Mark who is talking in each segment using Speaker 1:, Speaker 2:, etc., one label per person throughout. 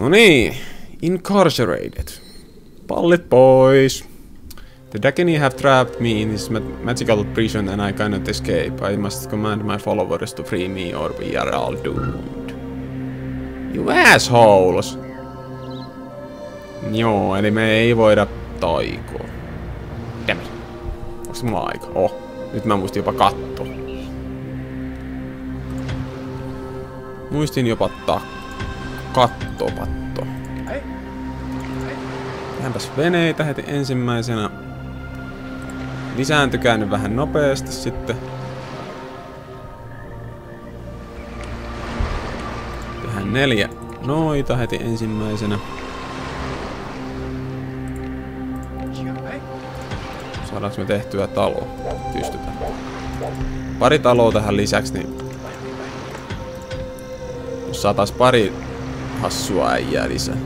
Speaker 1: No niin, incarcerated. Pallit pois. The Dakini have trapped me in this magical prison and I cannot escape. I must command my followers to free me or we are all doomed. You assholes! Joo, eli me ei voida taikoa. Damn it. Onks mulla aika? Oh, nyt mä muistin jopa katto. Muistin jopa ta... Kattopatto. Tehdäänpäs veneitä heti ensimmäisenä. Lisääntykää nyt vähän nopeasti sitten. Tehdään neljä noita heti ensimmäisenä. Saadaanko me tehtyä talo? Pystytään. Pari taloa tähän lisäksi, niin... Jos saatais pari hassua äijää lisää.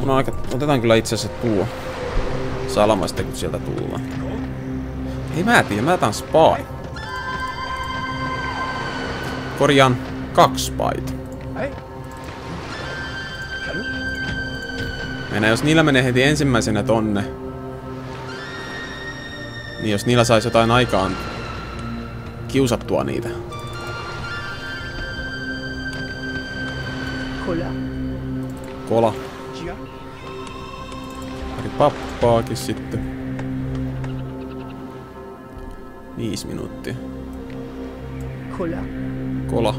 Speaker 1: Mun on aika... Otetaan kyllä itse asiassa tuo salama sitten, kun sieltä tullaan. Ei mä tiedä, mä otan spy. Korjaan kaksi spyta. Meidän jos niillä menee heti ensimmäisenä tonne, niin jos niillä saisi jotain aikaan kiusattua niitä.
Speaker 2: Kola.
Speaker 1: Kola. Pari pappaakin sitten. Viisi minuuttia.
Speaker 2: Kola.
Speaker 1: Kola.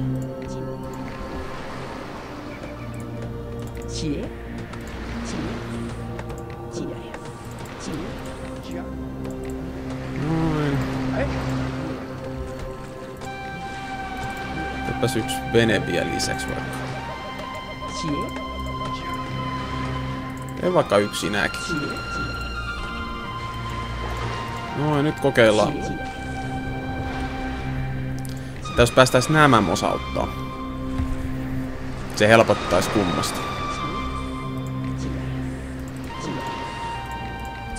Speaker 2: Tie. Tie.
Speaker 1: Noin. Otepas yksi vene vielä lisäksi vaikka. Ei vaikka yksi nääkin.
Speaker 2: Tie.
Speaker 1: Noin, nyt kokeillaan. Että jos päästäis nämä mosauttaa. Se helpottaisi kummasta.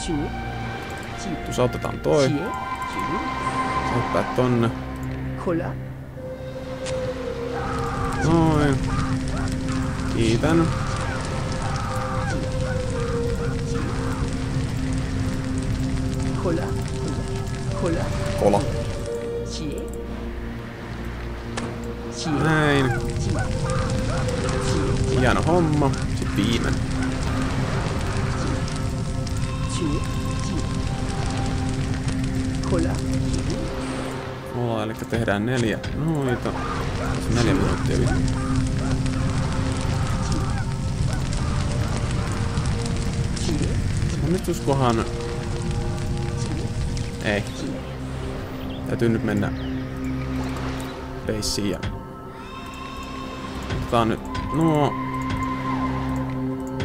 Speaker 2: Tie.
Speaker 1: Tuossa otetaan toi. Hyppäät tonne. Noin. Kiitän.
Speaker 2: Kola. Kola.
Speaker 1: Kola.
Speaker 2: Tie. Tie.
Speaker 1: Näin. Hieno homma. Sitten viimeinen.
Speaker 2: Tie. Kola.
Speaker 1: Kola, eli tehdään neljä noita. Neljä minuuttia vielä. No nyt uskohan... Ei. Täytyy nyt mennä Beissiin ja... Otetaan nyt nuo...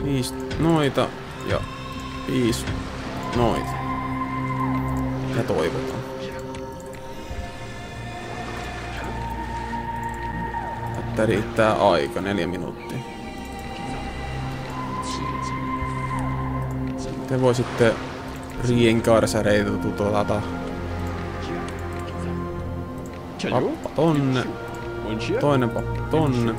Speaker 1: Viisi noita ja viisi noita. Ja toivotaan. Että riittää aika, neljä minuuttia. Te voisitte rienkarsareita tutulata. Pappa tonne. Toinen pappa tonne.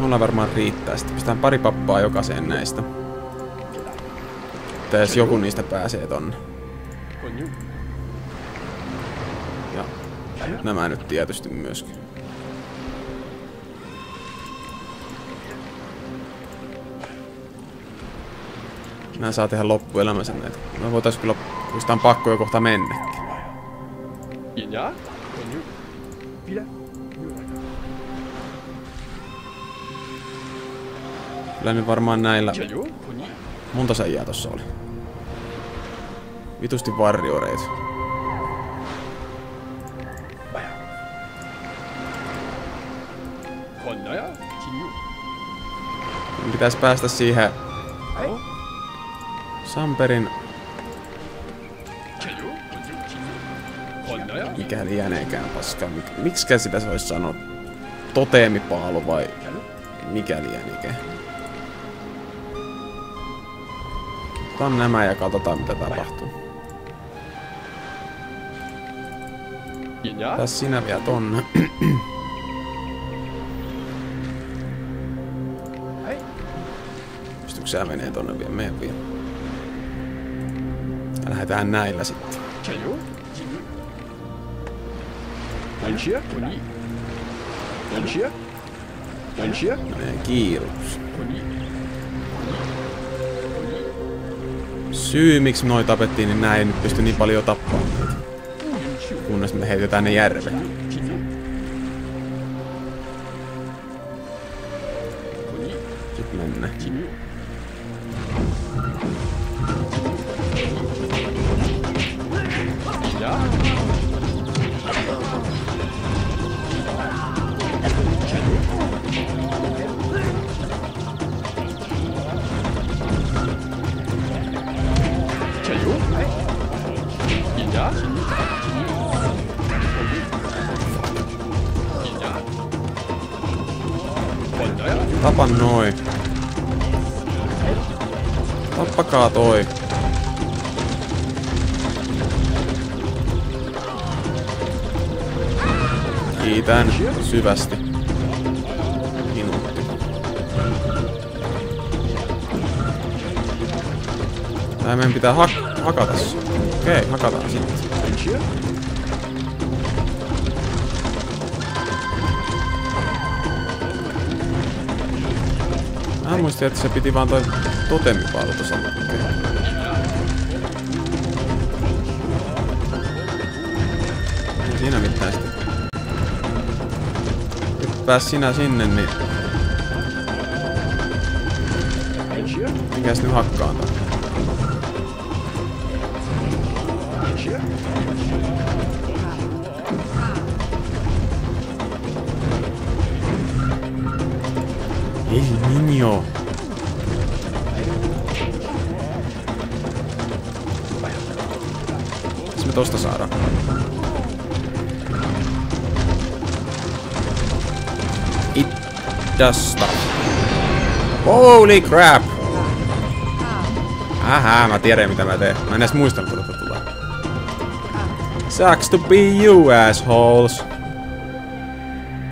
Speaker 1: Mulla varmaan riittää. Sitten pistetään pari pappaa jokaiseen näistä. Että jos joku niistä pääsee tonne. Nämä nyt tietysti myöskin. Nää saa tehdä loppuelämänsä näitä. Me voitais kyllä, on pakko jo kohta mennäkin.
Speaker 3: Ja? Bila.
Speaker 1: Kyllä nyt varmaan näillä...
Speaker 3: Jajo?
Speaker 1: Monta säijää tossa oli. Vitusti varjoreita.
Speaker 3: No joo,
Speaker 1: Shinju. Pitäis päästä siihen... Samperin... Mikä lieneekään paska, Mik, miksikä sitä se olisi sanonut? Toteemipaalu vai mikä lieneekään? Otan nämä ja katsotaan mitä tapahtuu. Tässä sinä vielä tonne. Sä menee tonne vielä? Mene vielä. Ja lähdetään näillä sitten.
Speaker 3: Kayo. Anshia. Koni. Anshia. Anshia.
Speaker 1: Menee kiiruksi. Syy miksi noi tapettiin, niin näin ei nyt pysty niin paljon tappamaan. Kunnes me heitetään ne järveen. Sitten Tapa noin. Tappakaa toi. Kiitän syvästi. Minuutti. Tää meidän pitää hak- hakata. Okei, hakataan sitten. Mä muistin, että se piti vaan toi totemipalto samalla. Ei Siinä mitään sitten. Hyppää sinä sinne, niin mikäs nyt hakkaan tää? Niño. Mitäs me tosta saadaan? It does stuff. Holy crap! Ähä, mä tiedän mitä mä teen. Mä en edes muistanut, kun tulee. Sucks to be you, assholes.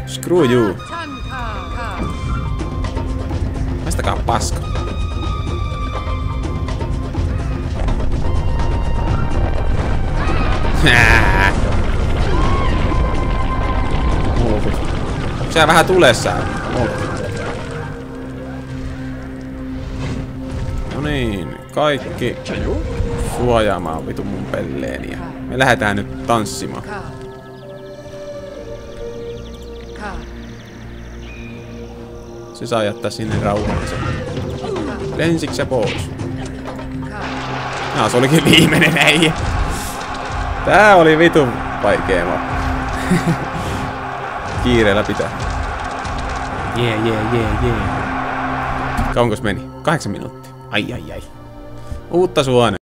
Speaker 1: Screw you. Paska. Mulkut. Onko sä vähän tulessa? No niin, kaikki suojaamaan vitu mun pelleeni. Me lähdetään nyt tanssimaan. Se saa jättää sinne rauhallisen. Lensiks sä pois? Jaa, se olikin viimeinen äijä. Tää oli vitu vaikee mappi. Kiireellä pitää. Jee, jee, jee, jee. Kauankos meni? Kahdeksan minuuttia. Ai, ai, ai. Uutta suone.